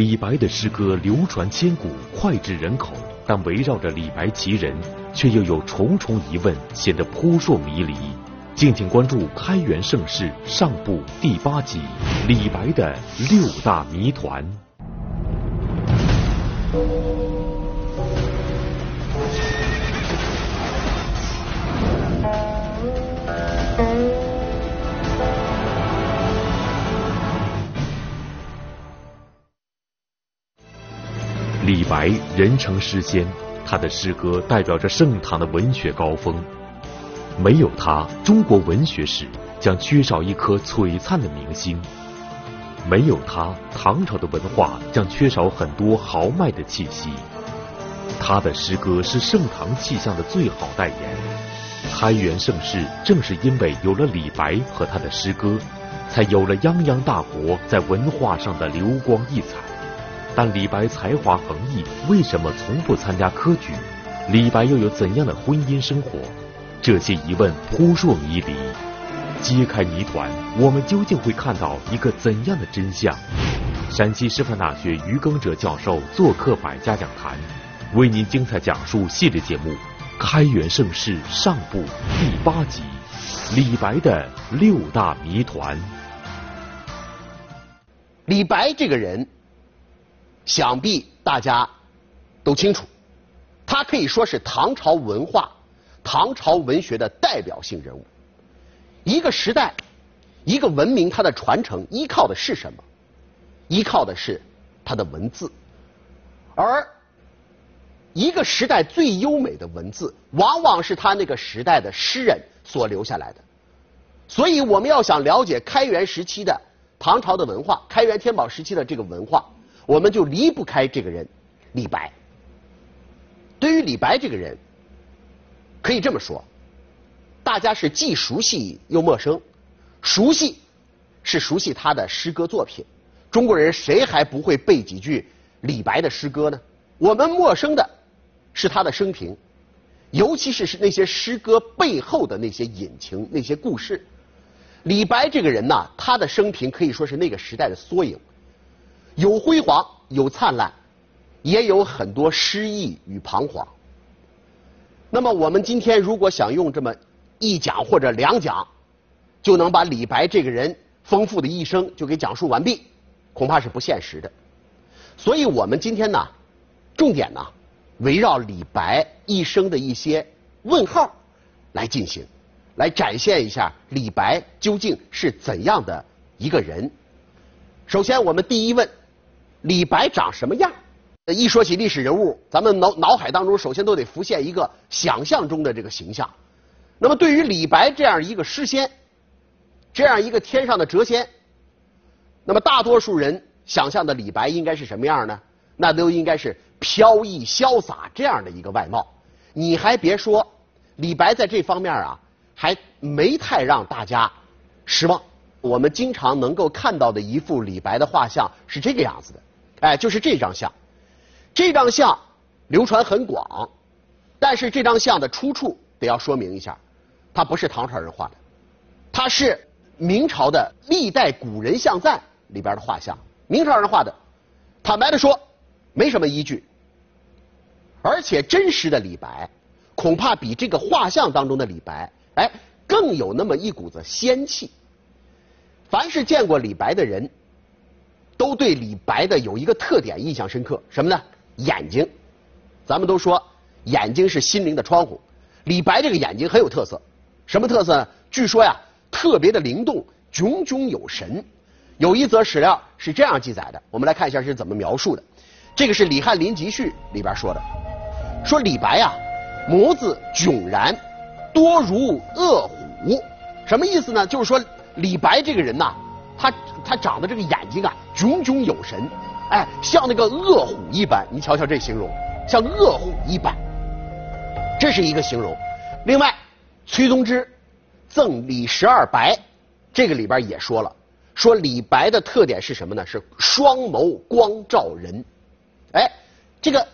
李白的诗歌流传千古，脍炙人口，但围绕着李白其人，却又有重重疑问，显得扑朔迷离。敬请关注《开元盛世》上部第八集《李白的六大谜团》。李白人称诗仙，他的诗歌代表着盛唐的文学高峰。没有他，中国文学史将缺少一颗璀璨的明星；没有他，唐朝的文化将缺少很多豪迈的气息。他的诗歌是盛唐气象的最好代言。开元盛世正是因为有了李白和他的诗歌，才有了泱泱大国在文化上的流光溢彩。但李白才华横溢，为什么从不参加科举？李白又有怎样的婚姻生活？这些疑问扑朔迷离。揭开谜团，我们究竟会看到一个怎样的真相？山西师范大学于耕哲教授做客百家讲坛，为您精彩讲述系列节目《开元盛世上部》第八集：李白的六大谜团。李白这个人。想必大家都清楚，他可以说是唐朝文化、唐朝文学的代表性人物。一个时代、一个文明，它的传承依靠的是什么？依靠的是它的文字。而一个时代最优美的文字，往往是他那个时代的诗人所留下来的。所以，我们要想了解开元时期的唐朝的文化，开元天宝时期的这个文化。我们就离不开这个人，李白。对于李白这个人，可以这么说，大家是既熟悉又陌生。熟悉是熟悉他的诗歌作品，中国人谁还不会背几句李白的诗歌呢？我们陌生的是他的生平，尤其是是那些诗歌背后的那些隐情、那些故事。李白这个人呐，他的生平可以说是那个时代的缩影。有辉煌，有灿烂，也有很多失意与彷徨。那么，我们今天如果想用这么一讲或者两讲，就能把李白这个人丰富的一生就给讲述完毕，恐怕是不现实的。所以我们今天呢，重点呢，围绕李白一生的一些问号来进行，来展现一下李白究竟是怎样的一个人。首先，我们第一问。李白长什么样？一说起历史人物，咱们脑脑海当中首先都得浮现一个想象中的这个形象。那么，对于李白这样一个诗仙，这样一个天上的谪仙，那么大多数人想象的李白应该是什么样呢？那都应该是飘逸潇洒这样的一个外貌。你还别说，李白在这方面啊，还没太让大家失望。我们经常能够看到的一幅李白的画像是这个样子的。哎，就是这张像，这张像流传很广，但是这张像的出处得要说明一下，它不是唐朝人画的，它是明朝的《历代古人像赞》里边的画像，明朝人画的。坦白的说，没什么依据，而且真实的李白恐怕比这个画像当中的李白，哎，更有那么一股子仙气。凡是见过李白的人。都对李白的有一个特点印象深刻，什么呢？眼睛。咱们都说眼睛是心灵的窗户，李白这个眼睛很有特色。什么特色呢？据说呀，特别的灵动，炯炯有神。有一则史料是这样记载的，我们来看一下是怎么描述的。这个是《李翰林集序》里边说的，说李白呀，眸子炯然，多如恶虎。什么意思呢？就是说李白这个人呐。他他长的这个眼睛啊，炯炯有神，哎，像那个恶虎一般。你瞧瞧这形容，像恶虎一般，这是一个形容。另外，崔宗之赠李十二白，这个里边也说了，说李白的特点是什么呢？是双眸光照人。哎，这个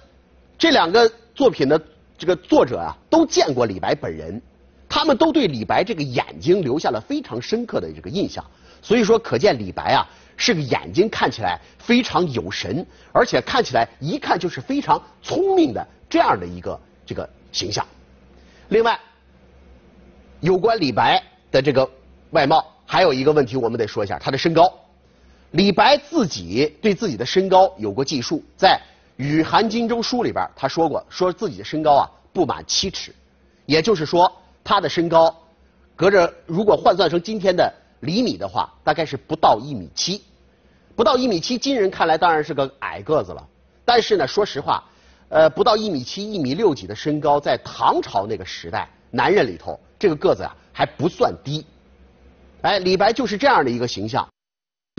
这两个作品的这个作者啊，都见过李白本人，他们都对李白这个眼睛留下了非常深刻的这个印象。所以说，可见李白啊是个眼睛看起来非常有神，而且看起来一看就是非常聪明的这样的一个这个形象。另外，有关李白的这个外貌，还有一个问题我们得说一下他的身高。李白自己对自己的身高有过记述，在《与韩荆州书》里边他说过，说自己的身高啊不满七尺，也就是说他的身高隔着如果换算成今天的厘米的话，大概是不到一米七，不到一米七，今人看来当然是个矮个子了。但是呢，说实话，呃，不到一米七、一米六几的身高，在唐朝那个时代，男人里头这个个子啊还不算低。哎，李白就是这样的一个形象。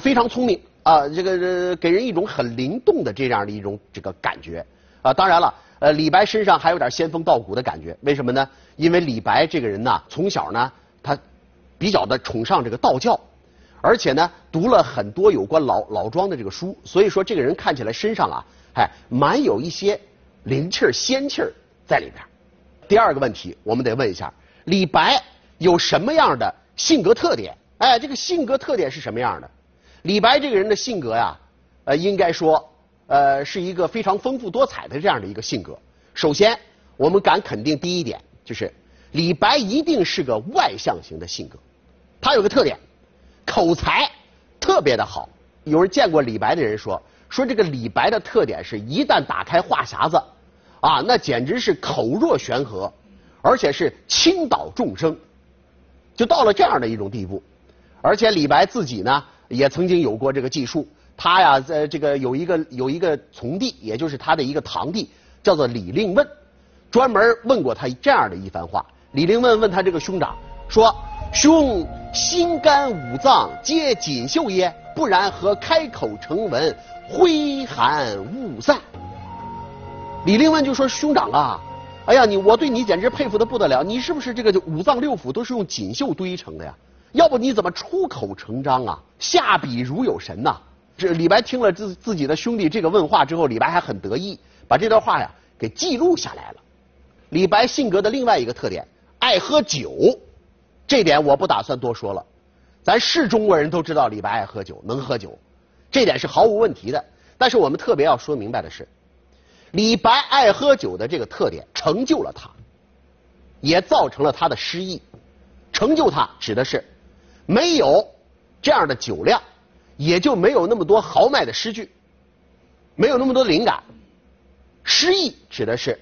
非常聪明啊，这个给人一种很灵动的这样的一种这个感觉啊。当然了，呃，李白身上还有点仙风道骨的感觉。为什么呢？因为李白这个人呢，从小呢，他比较的崇尚这个道教，而且呢，读了很多有关老老庄的这个书，所以说这个人看起来身上啊，哎，蛮有一些灵气儿、仙气儿在里边。第二个问题，我们得问一下，李白有什么样的性格特点？哎，这个性格特点是什么样的？李白这个人的性格呀，呃，应该说，呃，是一个非常丰富多彩的这样的一个性格。首先，我们敢肯定第一点，就是李白一定是个外向型的性格。他有个特点，口才特别的好。有人见过李白的人说，说这个李白的特点是一旦打开话匣子，啊，那简直是口若悬河，而且是倾倒众生，就到了这样的一种地步。而且李白自己呢。也曾经有过这个记述，他呀，在这个有一个有一个从弟，也就是他的一个堂弟，叫做李令问，专门问过他这样的一番话。李令问问他这个兄长说：“兄心肝五脏皆锦绣耶？不然何开口成文，挥汗勿散？”李令问就说：“兄长啊，哎呀，你我对你简直佩服的不得了，你是不是这个五脏六腑都是用锦绣堆成的呀？”要不你怎么出口成章啊？下笔如有神呐！这李白听了自自己的兄弟这个问话之后，李白还很得意，把这段话呀给记录下来了。李白性格的另外一个特点，爱喝酒，这点我不打算多说了。咱是中国人都知道李白爱喝酒，能喝酒，这点是毫无问题的。但是我们特别要说明白的是，李白爱喝酒的这个特点成就了他，也造成了他的失意。成就他指的是。没有这样的酒量，也就没有那么多豪迈的诗句，没有那么多灵感。失意指的是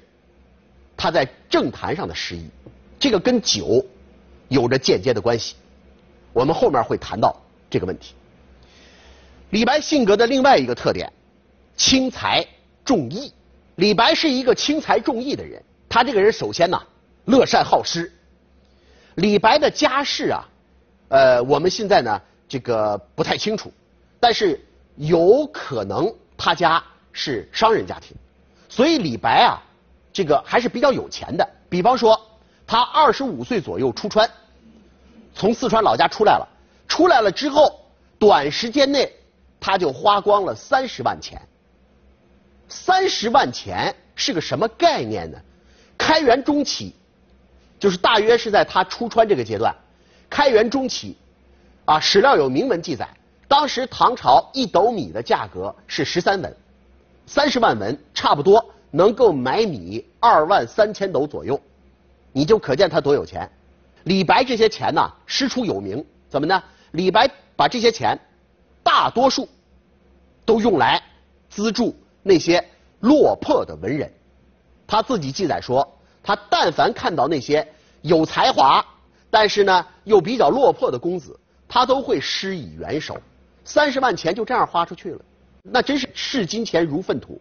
他在政坛上的失意，这个跟酒有着间接的关系。我们后面会谈到这个问题。李白性格的另外一个特点，轻财重义。李白是一个轻财重义的人，他这个人首先呢，乐善好施。李白的家世啊。呃，我们现在呢，这个不太清楚，但是有可能他家是商人家庭，所以李白啊，这个还是比较有钱的。比方说，他二十五岁左右出川，从四川老家出来了，出来了之后，短时间内他就花光了三十万钱。三十万钱是个什么概念呢？开元中期，就是大约是在他出川这个阶段。开元中期，啊，史料有明文记载，当时唐朝一斗米的价格是十三文，三十万文差不多能够买米二万三千斗左右，你就可见他多有钱。李白这些钱呢，师出有名，怎么呢？李白把这些钱大多数都用来资助那些落魄的文人。他自己记载说，他但凡看到那些有才华。但是呢，又比较落魄的公子，他都会施以援手，三十万钱就这样花出去了，那真是视金钱如粪土。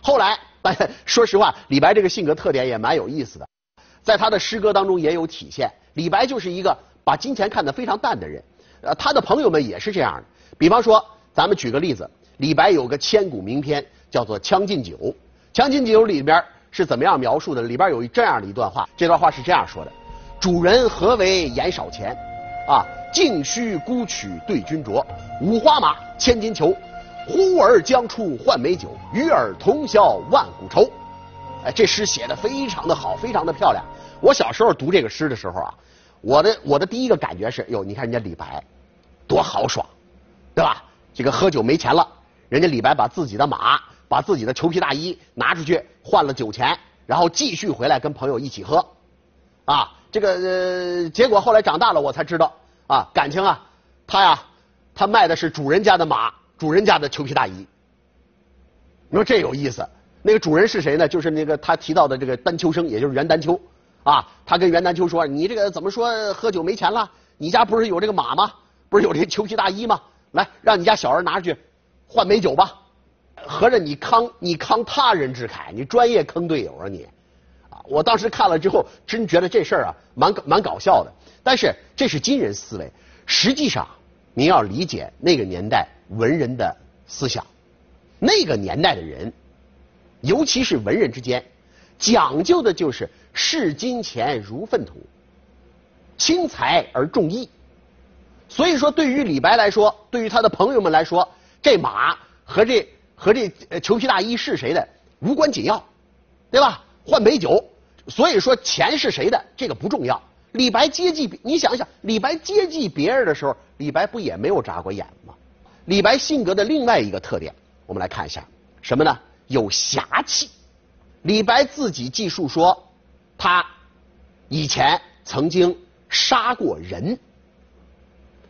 后来，说实话，李白这个性格特点也蛮有意思的，在他的诗歌当中也有体现。李白就是一个把金钱看得非常淡的人，呃，他的朋友们也是这样的。比方说，咱们举个例子，李白有个千古名篇叫做《将进酒》，《将进酒》里边是怎么样描述的？里边有这样的一段话，这段话是这样说的。主人何为言少钱？啊，径须沽取对君酌。五花马，千金裘。呼儿将出换美酒，与尔同销万古愁。哎，这诗写的非常的好，非常的漂亮。我小时候读这个诗的时候啊，我的我的第一个感觉是，哟，你看人家李白多豪爽，对吧？这个喝酒没钱了，人家李白把自己的马、把自己的裘皮大衣拿出去换了酒钱，然后继续回来跟朋友一起喝，啊，这个呃，结果后来长大了我才知道啊，感情啊，他呀，他卖的是主人家的马，主人家的裘皮大衣。你说这有意思？那个主人是谁呢？就是那个他提到的这个丹丘生，也就是袁丹丘啊。他跟袁丹丘说：“你这个怎么说喝酒没钱了？你家不是有这个马吗？不是有这裘皮大衣吗？”来，让你家小儿拿去换美酒吧。合着你慷你慷他人之慨，你专业坑队友啊你！啊，我当时看了之后，真觉得这事儿啊蛮蛮搞笑的。但是这是今人思维，实际上您要理解那个年代文人的思想，那个年代的人，尤其是文人之间，讲究的就是视金钱如粪土，轻财而重义。所以说，对于李白来说，对于他的朋友们来说，这马和这和这裘皮大衣是谁的无关紧要，对吧？换美酒，所以说钱是谁的这个不重要。李白接济，你想想，李白接济别人的时候，李白不也没有眨过眼吗？李白性格的另外一个特点，我们来看一下，什么呢？有侠气。李白自己记述说，他以前曾经杀过人。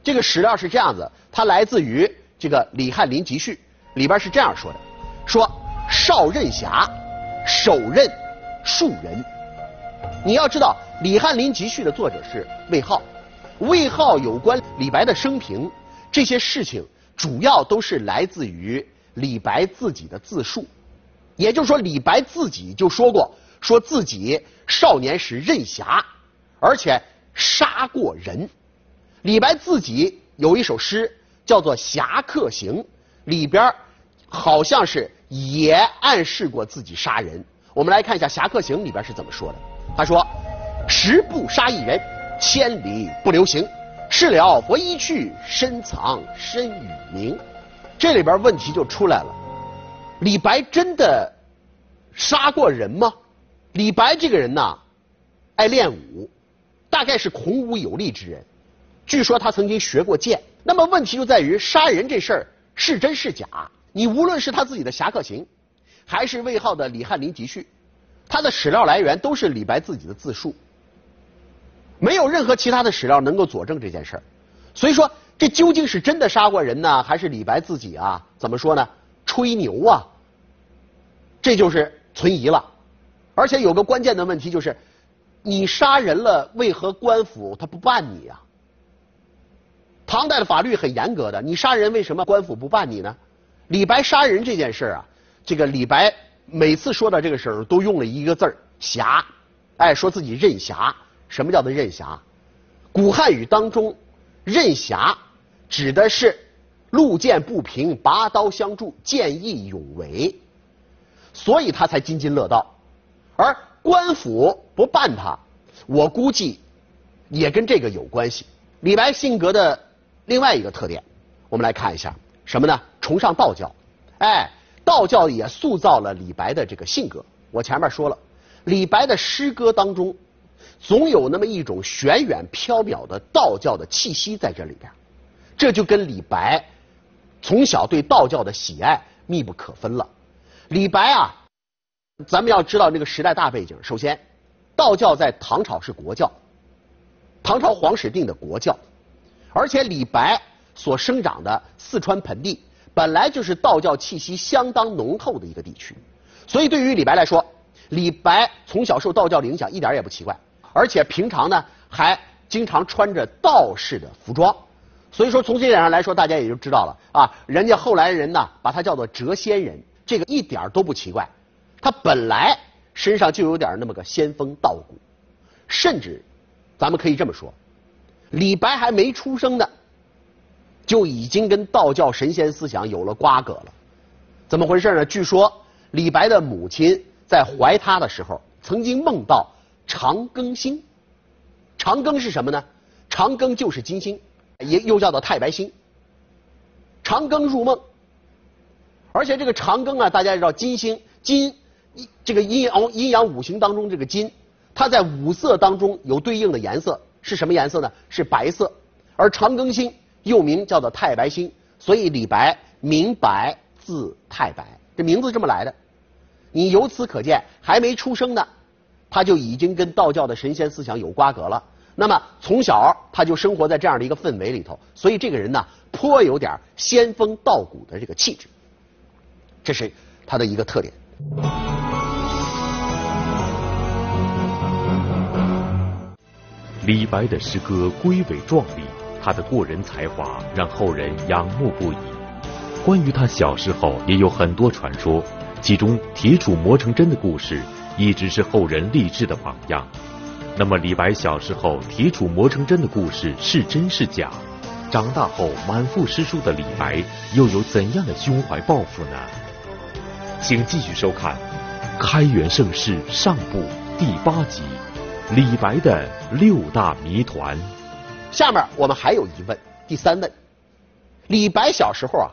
这个史料是这样子，它来自于这个《李翰林集序》里边是这样说的：说少任侠，手刃数人。你要知道，《李翰林集序》的作者是魏浩，魏浩有关李白的生平这些事情，主要都是来自于李白自己的自述。也就是说，李白自己就说过，说自己少年时任侠，而且杀过人。李白自己有一首诗叫做《侠客行》，里边好像是也暗示过自己杀人。我们来看一下《侠客行》里边是怎么说的。他说：“十步杀一人，千里不留行。事了拂衣去，深藏身与名。”这里边问题就出来了：李白真的杀过人吗？李白这个人呐，爱练武，大概是孔武有力之人。据说他曾经学过剑，那么问题就在于杀人这事儿是真是假？你无论是他自己的《侠客行》，还是魏浩的《李翰林集序》，他的史料来源都是李白自己的自述，没有任何其他的史料能够佐证这件事儿。所以说，这究竟是真的杀过人呢，还是李白自己啊？怎么说呢？吹牛啊？这就是存疑了。而且有个关键的问题就是，你杀人了，为何官府他不办你啊？唐代的法律很严格的，你杀人为什么官府不办你呢？李白杀人这件事啊，这个李白每次说到这个时候都用了一个字儿“侠”，哎，说自己任侠。什么叫做任侠？古汉语当中，任侠指的是路见不平拔刀相助，见义勇为，所以他才津津乐道。而官府不办他，我估计也跟这个有关系。李白性格的。另外一个特点，我们来看一下什么呢？崇尚道教，哎，道教也塑造了李白的这个性格。我前面说了，李白的诗歌当中总有那么一种玄远缥缈的道教的气息在这里边，这就跟李白从小对道教的喜爱密不可分了。李白啊，咱们要知道那个时代大背景，首先，道教在唐朝是国教，唐朝皇室定的国教。而且李白所生长的四川盆地本来就是道教气息相当浓厚的一个地区，所以对于李白来说，李白从小受道教的影响一点也不奇怪。而且平常呢还经常穿着道士的服装，所以说从这点上来说，大家也就知道了啊，人家后来人呢把他叫做谪仙人，这个一点都不奇怪。他本来身上就有点那么个仙风道骨，甚至咱们可以这么说。李白还没出生呢，就已经跟道教神仙思想有了瓜葛了。怎么回事呢？据说李白的母亲在怀他的时候，曾经梦到长庚星。长庚是什么呢？长庚就是金星，也又叫做太白星。长庚入梦，而且这个长庚啊，大家知道金星，金这个阴阳阴阳五行当中这个金，它在五色当中有对应的颜色是什么颜色呢？是白色。而长庚星又名叫做太白星，所以李白名白，字太白，这名字这么来的。你由此可见，还没出生呢，他就已经跟道教的神仙思想有瓜葛了。那么从小他就生活在这样的一个氛围里头，所以这个人呢，颇有点仙风道骨的这个气质，这是他的一个特点。李白的诗歌瑰伟壮丽，他的过人才华让后人仰慕不已。关于他小时候也有很多传说，其中铁杵磨成针的故事一直是后人励志的榜样。那么，李白小时候铁杵磨成针的故事是真是假？长大后满腹诗书的李白又有怎样的胸怀抱负呢？请继续收看《开元盛世上部》第八集。李白的六大谜团。下面我们还有疑问，第三问：李白小时候啊，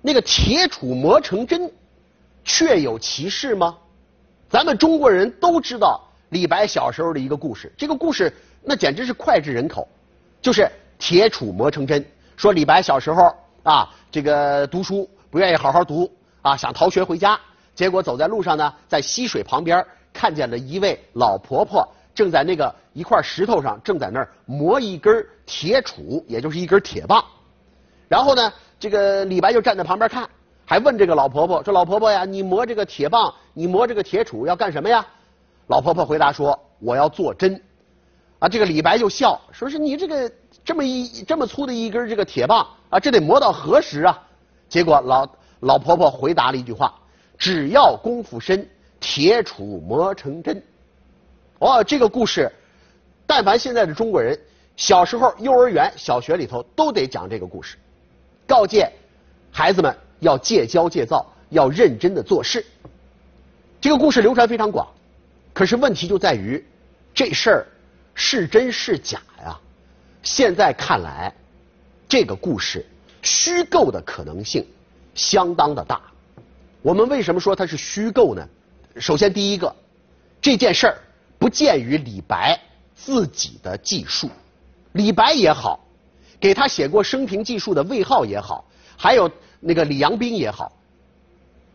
那个铁杵磨成针，确有其事吗？咱们中国人都知道李白小时候的一个故事，这个故事那简直是脍炙人口，就是铁杵磨成针。说李白小时候啊，这个读书不愿意好好读啊，想逃学回家，结果走在路上呢，在溪水旁边看见了一位老婆婆。正在那个一块石头上，正在那儿磨一根铁杵，也就是一根铁棒。然后呢，这个李白就站在旁边看，还问这个老婆婆说：“老婆婆呀，你磨这个铁棒，你磨这个铁杵要干什么呀？”老婆婆回答说：“我要做针。”啊，这个李白就笑说：“是你这个这么一这么粗的一根这个铁棒啊，这得磨到何时啊？”结果老老婆婆回答了一句话：“只要功夫深，铁杵磨成针。”哦，这个故事，但凡现在的中国人，小时候幼儿园、小学里头都得讲这个故事，告诫孩子们要戒骄戒躁，要认真的做事。这个故事流传非常广，可是问题就在于这事儿是真是假呀？现在看来，这个故事虚构的可能性相当的大。我们为什么说它是虚构呢？首先，第一个，这件事儿。不见于李白自己的记述，李白也好，给他写过生平记述的魏浩也好，还有那个李阳冰也好，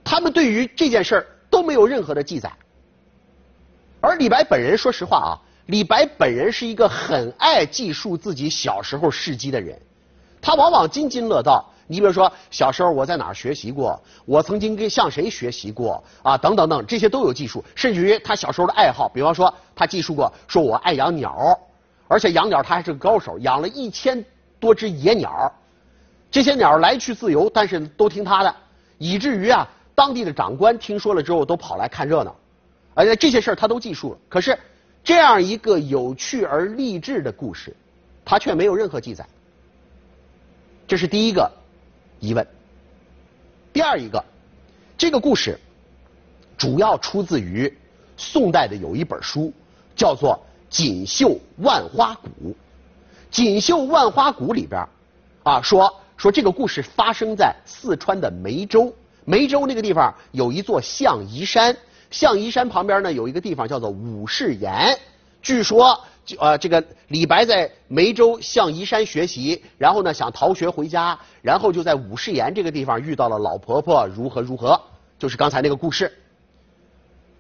他们对于这件事儿都没有任何的记载。而李白本人，说实话啊，李白本人是一个很爱记述自己小时候事迹的人，他往往津津乐道。你比如说，小时候我在哪儿学习过？我曾经跟向谁学习过？啊，等等等，这些都有记述。甚至于他小时候的爱好，比方说他记述过，说我爱养鸟，而且养鸟他还是个高手，养了一千多只野鸟。这些鸟来去自由，但是都听他的，以至于啊，当地的长官听说了之后都跑来看热闹。而且这些事儿他都记述了。可是这样一个有趣而励志的故事，他却没有任何记载。这是第一个。疑问。第二一个，这个故事主要出自于宋代的有一本书，叫做《锦绣万花谷》。《锦绣万花谷》里边啊，说说这个故事发生在四川的梅州。梅州那个地方有一座象夷山，象夷山旁边呢有一个地方叫做五世岩。据说就。呃，这个李白在梅州象夷山学习，然后呢想逃学回家，然后就在五世岩这个地方遇到了老婆婆，如何如何，就是刚才那个故事。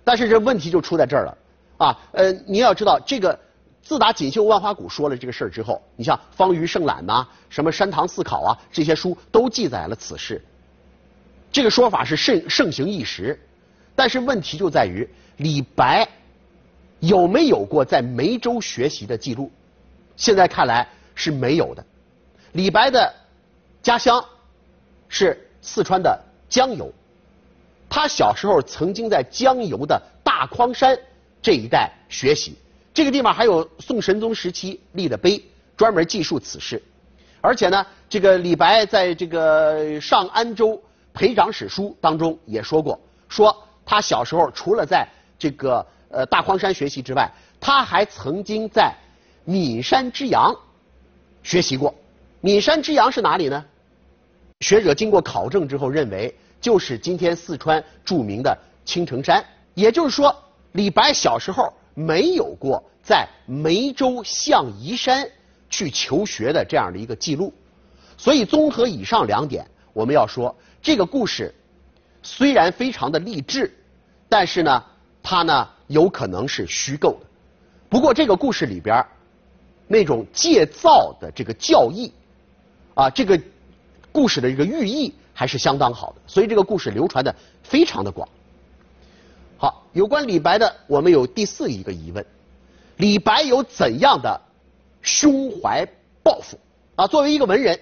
但是这问题就出在这儿了啊，呃，你要知道，这个自打《锦绣万花谷》说了这个事儿之后，你像《方舆胜览》呐，什么《山堂四考》啊，这些书都记载了此事。这个说法是盛盛行一时，但是问题就在于李白。有没有过在梅州学习的记录？现在看来是没有的。李白的家乡是四川的江油，他小时候曾经在江油的大匡山这一带学习。这个地方还有宋神宗时期立的碑，专门记述此事。而且呢，这个李白在这个《上安州培长史书》当中也说过，说他小时候除了在这个。呃，大匡山学习之外，他还曾经在岷山之阳学习过。岷山之阳是哪里呢？学者经过考证之后认为，就是今天四川著名的青城山。也就是说，李白小时候没有过在梅州象夷山去求学的这样的一个记录。所以，综合以上两点，我们要说这个故事虽然非常的励志，但是呢，它呢有可能是虚构的。不过，这个故事里边那种戒造的这个教义啊，这个故事的这个寓意还是相当好的，所以这个故事流传的非常的广。好，有关李白的，我们有第四一个疑问：李白有怎样的胸怀抱负啊？作为一个文人。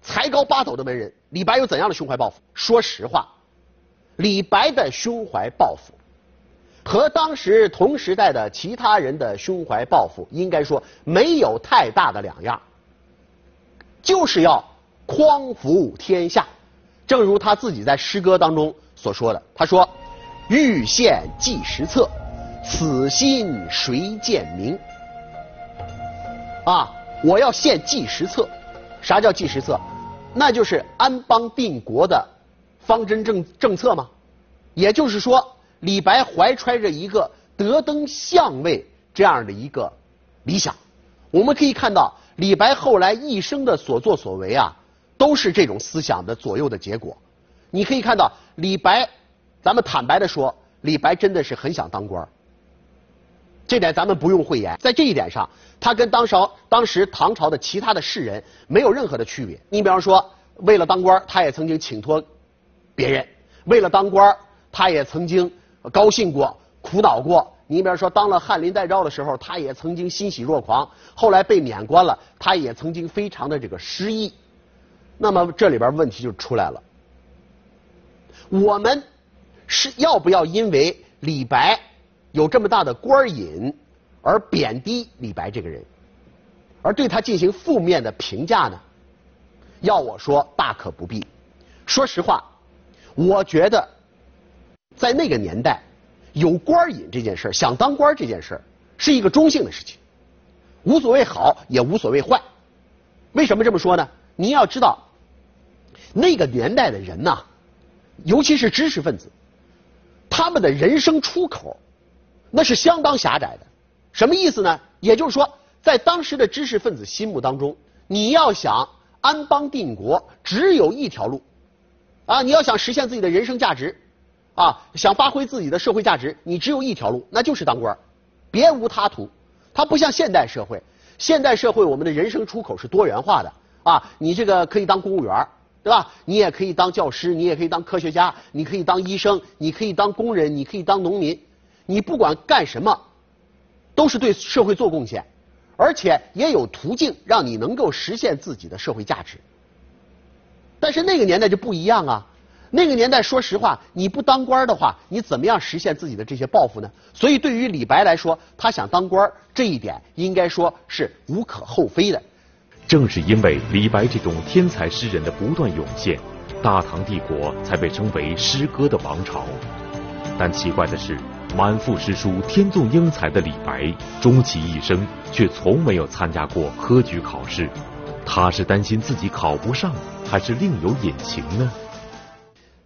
才高八斗的文人李白有怎样的胸怀抱负？说实话，李白的胸怀抱负和当时同时代的其他人的胸怀抱负，应该说没有太大的两样，就是要匡扶天下。正如他自己在诗歌当中所说的，他说：“欲献计时策，此心谁见明？”啊，我要献计时策。啥叫计时策？那就是安邦定国的方针政政策吗？也就是说，李白怀揣着一个得登相位这样的一个理想。我们可以看到，李白后来一生的所作所为啊，都是这种思想的左右的结果。你可以看到，李白，咱们坦白的说，李白真的是很想当官。这点咱们不用讳言，在这一点上，他跟当朝当时唐朝的其他的士人没有任何的区别。你比方说，为了当官，他也曾经请托别人；为了当官，他也曾经高兴过、苦恼过。你比方说，当了翰林待诏的时候，他也曾经欣喜若狂；后来被免官了，他也曾经非常的这个失意。那么这里边问题就出来了：我们是要不要因为李白？有这么大的官瘾，而贬低李白这个人，而对他进行负面的评价呢？要我说，大可不必。说实话，我觉得在那个年代，有官瘾这件事想当官这件事是一个中性的事情，无所谓好，也无所谓坏。为什么这么说呢？您要知道，那个年代的人呐，尤其是知识分子，他们的人生出口。那是相当狭窄的，什么意思呢？也就是说，在当时的知识分子心目当中，你要想安邦定国，只有一条路，啊，你要想实现自己的人生价值，啊，想发挥自己的社会价值，你只有一条路，那就是当官，别无他途。它不像现代社会，现代社会我们的人生出口是多元化的，啊，你这个可以当公务员，对吧？你也可以当教师，你也可以当科学家，你可以当医生，你可以当工人，你可以当农民。你不管干什么，都是对社会做贡献，而且也有途径让你能够实现自己的社会价值。但是那个年代就不一样啊，那个年代说实话，你不当官的话，你怎么样实现自己的这些抱负呢？所以对于李白来说，他想当官这一点应该说是无可厚非的。正是因为李白这种天才诗人的不断涌现，大唐帝国才被称为诗歌的王朝。但奇怪的是。满腹诗书、天纵英才的李白，终其一生却从没有参加过科举考试。他是担心自己考不上，还是另有隐情呢？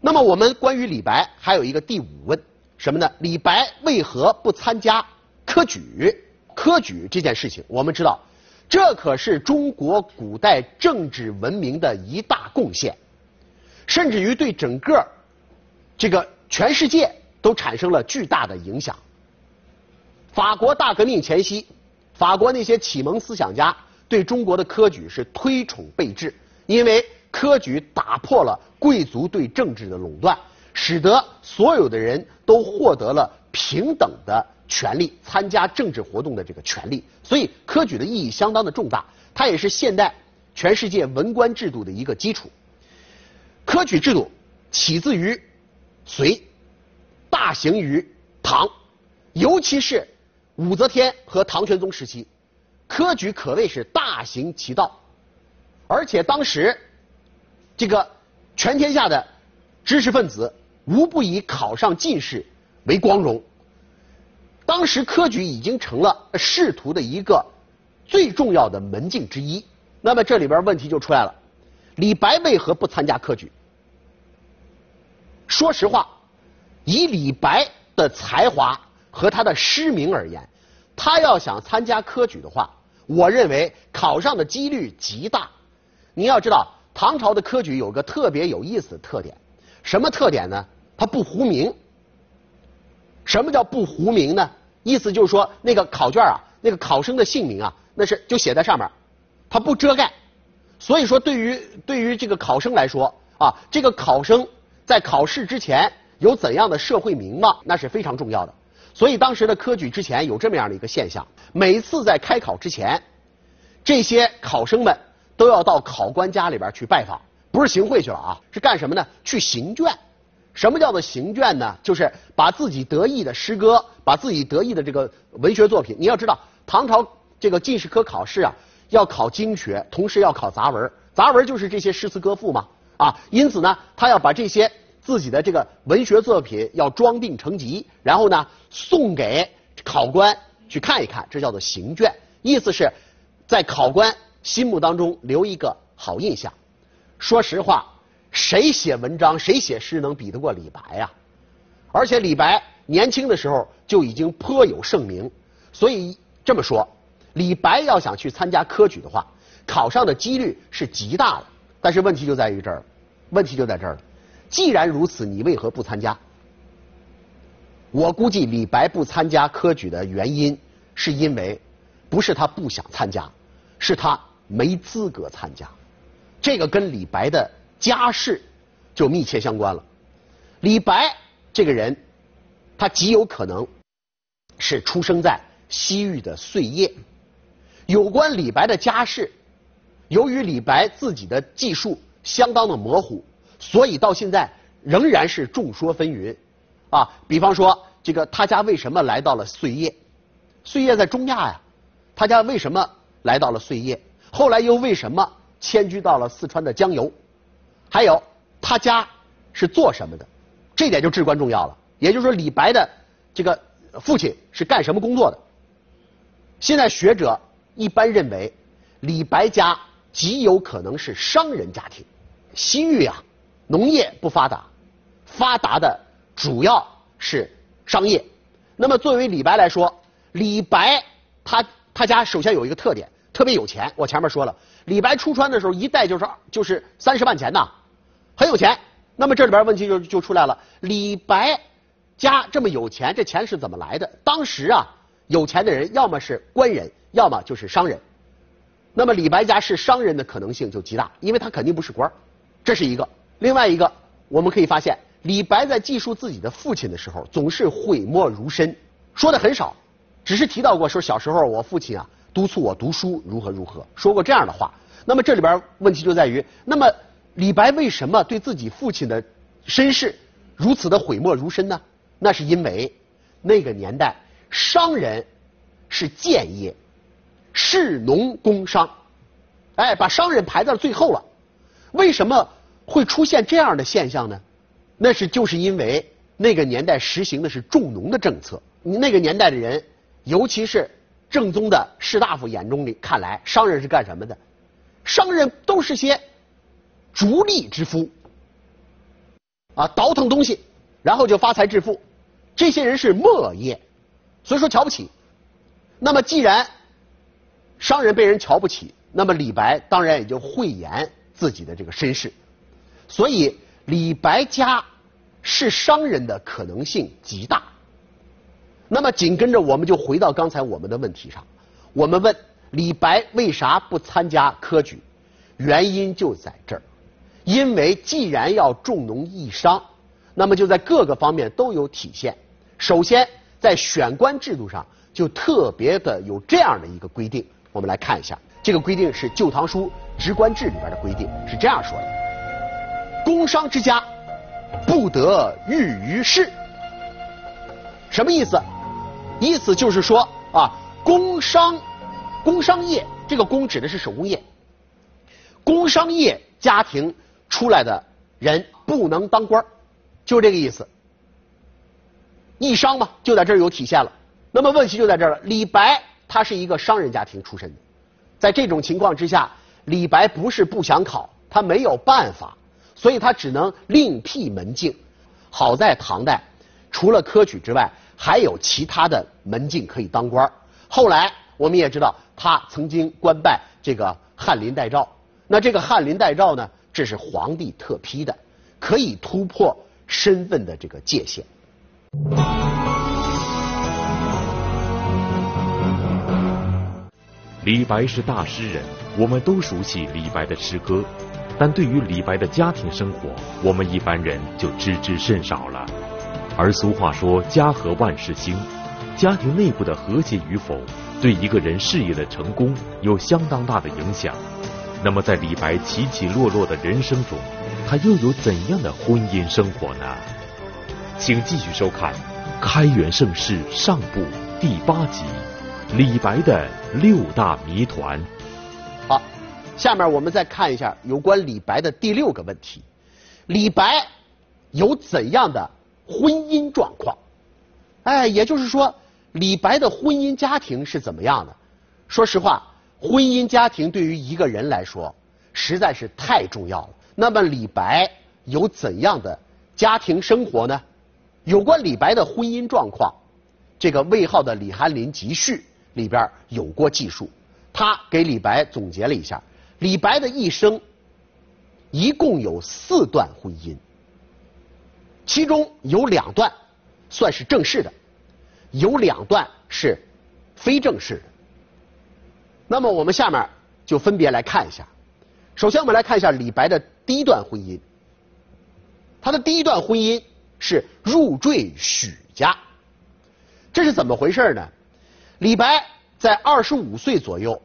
那么，我们关于李白还有一个第五问，什么呢？李白为何不参加科举？科举这件事情，我们知道，这可是中国古代政治文明的一大贡献，甚至于对整个这个全世界。都产生了巨大的影响。法国大革命前夕，法国那些启蒙思想家对中国的科举是推崇备至，因为科举打破了贵族对政治的垄断，使得所有的人都获得了平等的权利，参加政治活动的这个权利。所以，科举的意义相当的重大，它也是现代全世界文官制度的一个基础。科举制度起自于隋。大行于唐，尤其是武则天和唐玄宗时期，科举可谓是大行其道，而且当时这个全天下的知识分子无不以考上进士为光荣。当时科举已经成了仕途的一个最重要的门径之一。那么这里边问题就出来了：李白为何不参加科举？说实话。以李白的才华和他的诗名而言，他要想参加科举的话，我认为考上的几率极大。你要知道，唐朝的科举有个特别有意思的特点，什么特点呢？它不糊名。什么叫不糊名呢？意思就是说，那个考卷啊，那个考生的姓名啊，那是就写在上面，它不遮盖。所以说，对于对于这个考生来说啊，这个考生在考试之前有怎样的社会名望，那是非常重要的。所以当时的科举之前有这么样的一个现象：每次在开考之前，这些考生们都要到考官家里边去拜访，不是行贿去了啊，是干什么呢？去行卷。什么叫做行卷呢？就是把自己得意的诗歌，把自己得意的这个文学作品。你要知道，唐朝这个进士科考试啊，要考经学，同时要考杂文。杂文就是这些诗词歌赋嘛，啊，因此呢，他要把这些自己的这个文学作品要装订成集，然后呢送给考官去看一看，这叫做行卷。意思是在考官心目当中留一个好印象。说实话。谁写文章，谁写诗能比得过李白呀？而且李白年轻的时候就已经颇有盛名，所以这么说，李白要想去参加科举的话，考上的几率是极大的。但是问题就在于这儿，问题就在这儿了。既然如此，你为何不参加？我估计李白不参加科举的原因，是因为不是他不想参加，是他没资格参加。这个跟李白的。家世就密切相关了。李白这个人，他极有可能是出生在西域的碎叶。有关李白的家世，由于李白自己的记述相当的模糊，所以到现在仍然是众说纷纭。啊，比方说这个他家为什么来到了碎叶？碎叶在中亚呀，他家为什么来到了碎叶？后来又为什么迁居到了四川的江油？还有他家是做什么的，这点就至关重要了。也就是说，李白的这个父亲是干什么工作的？现在学者一般认为，李白家极有可能是商人家庭。西域啊，农业不发达，发达的主要是商业。那么作为李白来说，李白他他家首先有一个特点，特别有钱。我前面说了，李白出川的时候一带就是就是三十万钱呐。很有钱，那么这里边问题就就出来了。李白家这么有钱，这钱是怎么来的？当时啊，有钱的人要么是官人，要么就是商人。那么李白家是商人的可能性就极大，因为他肯定不是官这是一个。另外一个，我们可以发现，李白在记述自己的父亲的时候，总是讳莫如深，说的很少，只是提到过说小时候我父亲啊督促我读书如何如何，说过这样的话。那么这里边问题就在于，那么。李白为什么对自己父亲的身世如此的讳莫如深呢？那是因为那个年代商人是贱业，士农工商，哎，把商人排在了最后了。为什么会出现这样的现象呢？那是就是因为那个年代实行的是重农的政策。那个年代的人，尤其是正宗的士大夫眼中里看来，商人是干什么的？商人都是些。逐利之夫啊，倒腾东西，然后就发财致富，这些人是末业，所以说瞧不起。那么既然商人被人瞧不起，那么李白当然也就讳言自己的这个身世，所以李白家是商人的可能性极大。那么紧跟着我们就回到刚才我们的问题上，我们问李白为啥不参加科举？原因就在这儿。因为既然要重农抑商，那么就在各个方面都有体现。首先，在选官制度上就特别的有这样的一个规定。我们来看一下，这个规定是《旧唐书·职官志》里边的规定，是这样说的：工商之家不得遇于市。什么意思？意思就是说啊，工商工商业这个工指的是手工业，工商业家庭。出来的人不能当官就这个意思。一商嘛，就在这儿有体现了。那么问题就在这儿了。李白他是一个商人家庭出身的，在这种情况之下，李白不是不想考，他没有办法，所以他只能另辟门径。好在唐代，除了科举之外，还有其他的门径可以当官后来我们也知道，他曾经官拜这个翰林待诏。那这个翰林待诏呢，这是皇帝特批的，可以突破身份的这个界限。李白是大诗人，我们都熟悉李白的诗歌，但对于李白的家庭生活，我们一般人就知之甚少了。而俗话说“家和万事兴”，家庭内部的和谐与否，对一个人事业的成功有相当大的影响。那么，在李白起起落落的人生中，他又有怎样的婚姻生活呢？请继续收看《开元盛世上部》第八集。李白的六大谜团。下面我们再看一下有关李白的第六个问题：李白有怎样的婚姻状况？哎，也就是说，李白的婚姻家庭是怎么样的？说实话，婚姻家庭对于一个人来说实在是太重要了。那么，李白有怎样的家庭生活呢？有关李白的婚姻状况，这个魏浩的《李翰林集序》。里边有过记述，他给李白总结了一下，李白的一生一共有四段婚姻，其中有两段算是正式的，有两段是非正式的。那么我们下面就分别来看一下。首先我们来看一下李白的第一段婚姻，他的第一段婚姻是入赘许家，这是怎么回事呢？李白在二十五岁左右，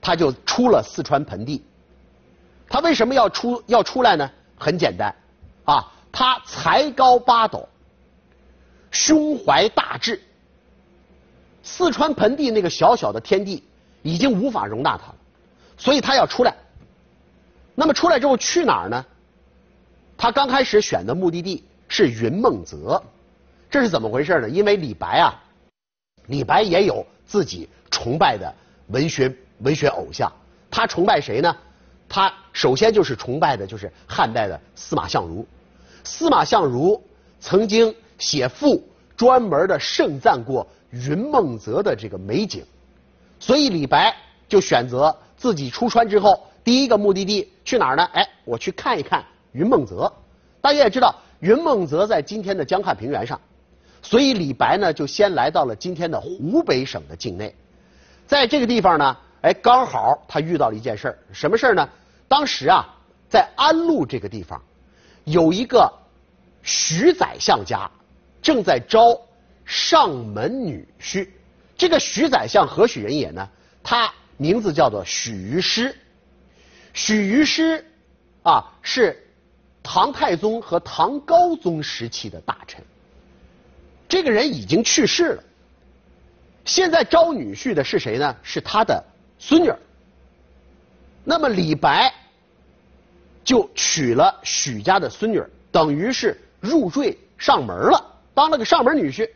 他就出了四川盆地。他为什么要出要出来呢？很简单，啊，他才高八斗，胸怀大志。四川盆地那个小小的天地已经无法容纳他了，所以他要出来。那么出来之后去哪儿呢？他刚开始选的目的地是云梦泽，这是怎么回事呢？因为李白啊。李白也有自己崇拜的文学文学偶像，他崇拜谁呢？他首先就是崇拜的就是汉代的司马相如。司马相如曾经写赋专门的盛赞过云梦泽的这个美景，所以李白就选择自己出川之后第一个目的地去哪儿呢？哎，我去看一看云梦泽。大家也知道，云梦泽在今天的江汉平原上。所以李白呢，就先来到了今天的湖北省的境内，在这个地方呢，哎，刚好他遇到了一件事儿，什么事儿呢？当时啊，在安陆这个地方，有一个徐宰相家正在招上门女婿。这个徐宰相何许人也呢？他名字叫做许于师。许于师啊，是唐太宗和唐高宗时期的大臣。这个人已经去世了，现在招女婿的是谁呢？是他的孙女。那么李白就娶了许家的孙女，等于是入赘上门了，当了个上门女婿。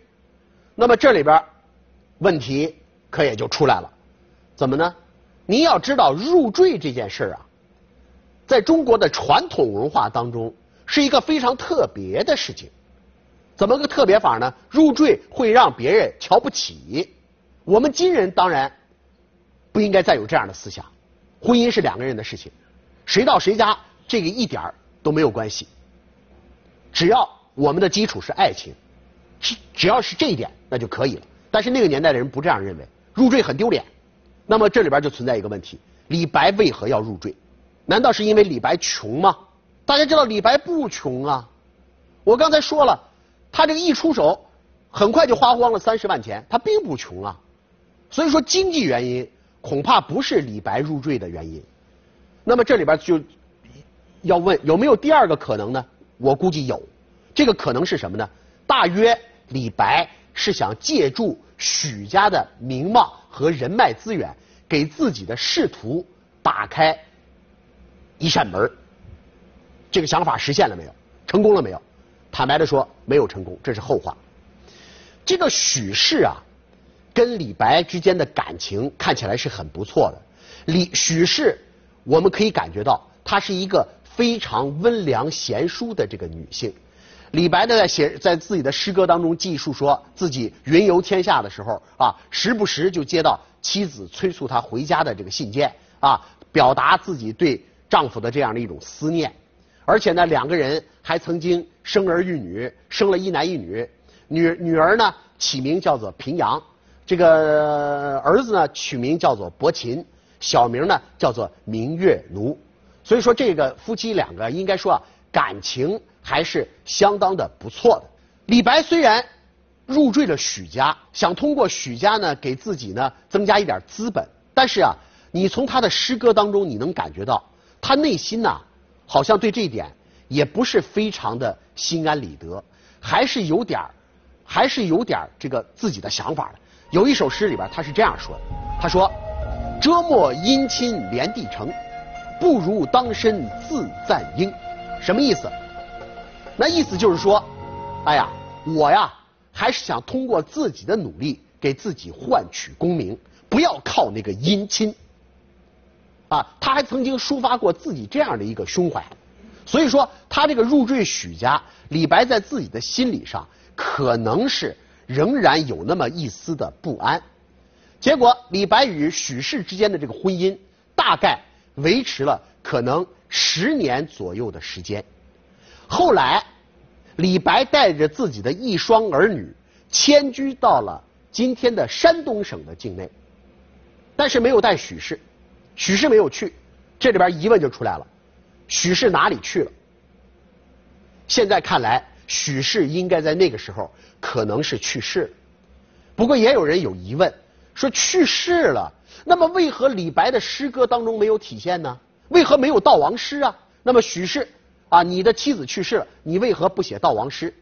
那么这里边问题可也就出来了，怎么呢？你要知道入赘这件事啊，在中国的传统文化当中是一个非常特别的事情。怎么个特别法呢？入赘会让别人瞧不起。我们今人当然不应该再有这样的思想。婚姻是两个人的事情，谁到谁家这个一点儿都没有关系。只要我们的基础是爱情，只只要是这一点那就可以了。但是那个年代的人不这样认为，入赘很丢脸。那么这里边就存在一个问题：李白为何要入赘？难道是因为李白穷吗？大家知道李白不穷啊。我刚才说了。他这个一出手，很快就花光了三十万钱，他并不穷啊。所以说经济原因恐怕不是李白入赘的原因。那么这里边就要问有没有第二个可能呢？我估计有。这个可能是什么呢？大约李白是想借助许家的名望和人脉资源，给自己的仕途打开一扇门。这个想法实现了没有？成功了没有？坦白的说，没有成功，这是后话。这个许氏啊，跟李白之间的感情看起来是很不错的。李许氏，我们可以感觉到她是一个非常温良贤淑的这个女性。李白呢，在写在自己的诗歌当中记述说自己云游天下的时候啊，时不时就接到妻子催促他回家的这个信件啊，表达自己对丈夫的这样的一种思念。而且呢，两个人还曾经生儿育女，生了一男一女。女女儿呢起名叫做平阳，这个儿子呢取名叫做伯禽，小名呢叫做明月奴。所以说，这个夫妻两个应该说啊，感情还是相当的不错的。李白虽然入赘了许家，想通过许家呢给自己呢增加一点资本，但是啊，你从他的诗歌当中你能感觉到，他内心呐好像对这一点也不是非常的心安理得，还是有点儿还是有点儿这个自己的想法的。有一首诗里边他是这样说的，他说：“折莫姻亲连地成。”不如当身自赞英，什么意思？那意思就是说，哎呀，我呀还是想通过自己的努力给自己换取功名，不要靠那个姻亲。啊，他还曾经抒发过自己这样的一个胸怀，所以说他这个入赘许家，李白在自己的心理上可能是仍然有那么一丝的不安。结果，李白与许氏之间的这个婚姻大概。维持了可能十年左右的时间，后来李白带着自己的一双儿女迁居到了今天的山东省的境内，但是没有带许氏，许氏没有去，这里边疑问就出来了，许氏哪里去了？现在看来，许氏应该在那个时候可能是去世了，不过也有人有疑问，说去世了。那么为何李白的诗歌当中没有体现呢？为何没有悼亡诗啊？那么许氏啊，你的妻子去世了，你为何不写悼亡诗？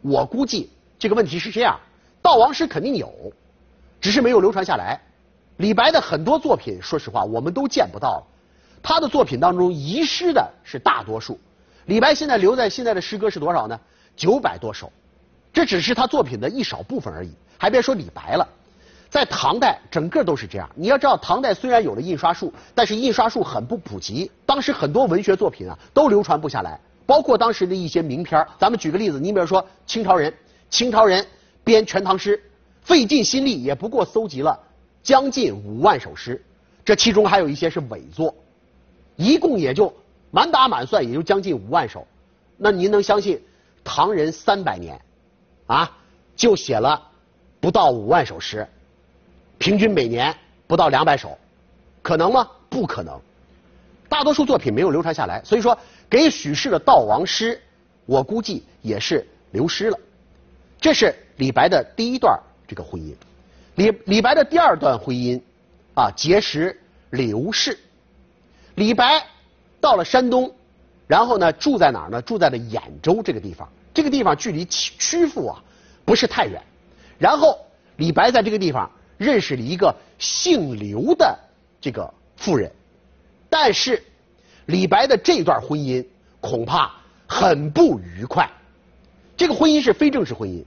我估计这个问题是这样：悼亡诗肯定有，只是没有流传下来。李白的很多作品，说实话我们都见不到。他的作品当中遗失的是大多数。李白现在留在现在的诗歌是多少呢？九百多首，这只是他作品的一少部分而已。还别说李白了。在唐代，整个都是这样。你要知道，唐代虽然有了印刷术，但是印刷术很不普及。当时很多文学作品啊，都流传不下来，包括当时的一些名篇。咱们举个例子，你比如说清朝人，清朝人编《全唐诗》，费尽心力也不过搜集了将近五万首诗，这其中还有一些是伪作，一共也就满打满算也就将近五万首。那您能相信，唐人三百年啊，就写了不到五万首诗？平均每年不到两百首，可能吗？不可能。大多数作品没有流传下来，所以说给许氏的悼亡诗，我估计也是流失了。这是李白的第一段这个婚姻。李李白的第二段婚姻啊，结识刘氏。李白到了山东，然后呢住在哪儿呢？住在了兖州这个地方。这个地方距离曲阜啊不是太远。然后李白在这个地方。认识了一个姓刘的这个妇人，但是李白的这段婚姻恐怕很不愉快。这个婚姻是非正式婚姻，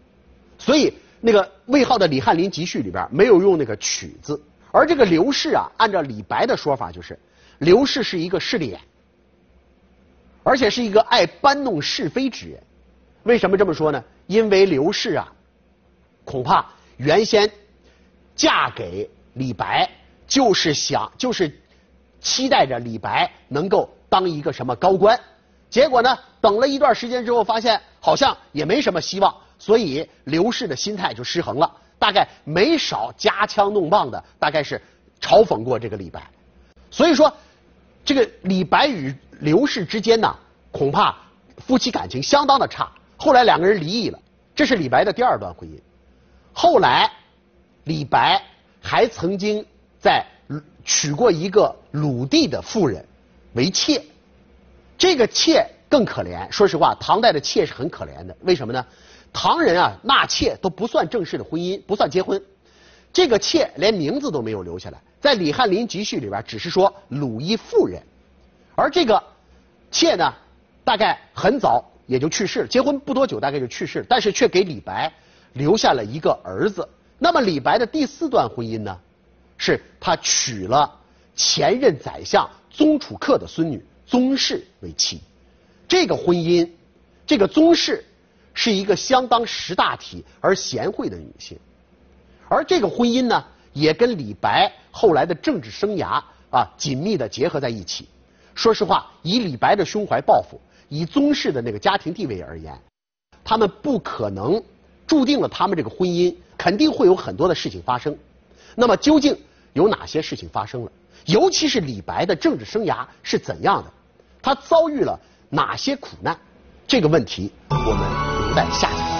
所以那个魏浩的《李翰林集序》里边没有用那个娶字。而这个刘氏啊，按照李白的说法，就是刘氏是一个势利眼，而且是一个爱搬弄是非之人。为什么这么说呢？因为刘氏啊，恐怕原先。嫁给李白就是想就是期待着李白能够当一个什么高官，结果呢，等了一段时间之后，发现好像也没什么希望，所以刘氏的心态就失衡了。大概没少夹枪弄棒的，大概是嘲讽过这个李白。所以说，这个李白与刘氏之间呢，恐怕夫妻感情相当的差。后来两个人离异了，这是李白的第二段婚姻。后来。李白还曾经在娶过一个鲁地的妇人为妾，这个妾更可怜。说实话，唐代的妾是很可怜的。为什么呢？唐人啊纳妾都不算正式的婚姻，不算结婚。这个妾连名字都没有留下来，在《李翰林集序》里边只是说鲁一妇人，而这个妾呢，大概很早也就去世了，结婚不多久大概就去世了，但是却给李白留下了一个儿子。那么李白的第四段婚姻呢，是他娶了前任宰相宗楚客的孙女宗氏为妻。这个婚姻，这个宗氏是一个相当识大体而贤惠的女性，而这个婚姻呢，也跟李白后来的政治生涯啊紧密的结合在一起。说实话，以李白的胸怀抱负，以宗室的那个家庭地位而言，他们不可能注定了他们这个婚姻肯定会有很多的事情发生。那么究竟有哪些事情发生了？尤其是李白的政治生涯是怎样的？他遭遇了哪些苦难？这个问题我们留在下集。